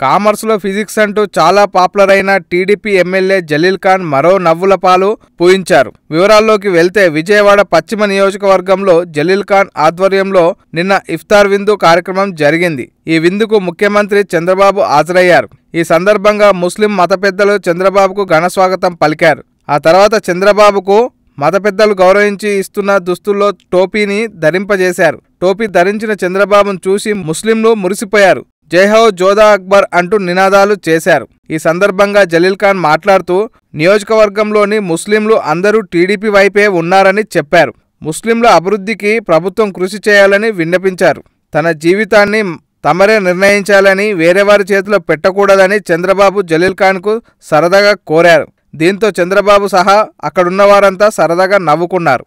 కామర్స్లో ఫిజిక్స్ అంటూ చాలా పాపులర్ అయిన టీడీపీ ఎమ్మెల్యే జలీల్ ఖాన్ మరో నవ్వుల పాలు పూయించారు. వివరాల్లోకి వెళ్తే విజయవాడ పశ్చిమ నియోజకవర్గంలో జలీల్ ఖాన్ ఆధ్వర్యంలో నిన్న ఇఫ్తార్ విందు కార్యక్రమం జరిగింది. ఈ విందుకు ముఖ్యమంత్రి చంద్రబాబు హాజరయ్యారు. ఈ సందర్భంగా ముస్లిం మత పెద్దలు చంద్రబాబుకు ఘనస్వాగతం పలికారు. ఆ తర్వాత చంద్రబాబుకు మత పెద్దలు గౌరవించి ఇస్తున్న దుస్తుల్లో టోపీని ధరింపజేశారు. టోపీ ధరించిన చంద్రబాబును చూసి ముస్లింలు మురిసిపోయారు. జై జోదా అక్బర్ అంటూ నినాదాలు చేశారు. ఈ సందర్భంగా జలీల్ ఖాన్ మాట్లాడుతూ నియోజకవర్గంలోని ముస్లింలు అందరూ టీడీపీ వైపే ఉన్నారని చెప్పారు. ముస్లింల అభివృద్ధికి ప్రభుత్వం కృషి చేయాలని విన్నపించారు. తన జీవితాన్ని తమరే నిర్ణయించాలని వేరేవారి చేతిలో పెట్టకూడదని చంద్రబాబు జలీల్ ఖాన్కు సరదాగా కోరారు. దీంతో చంద్రబాబు సహా అక్కడున్న వారంతా సరదాగా నవ్వుకున్నారు.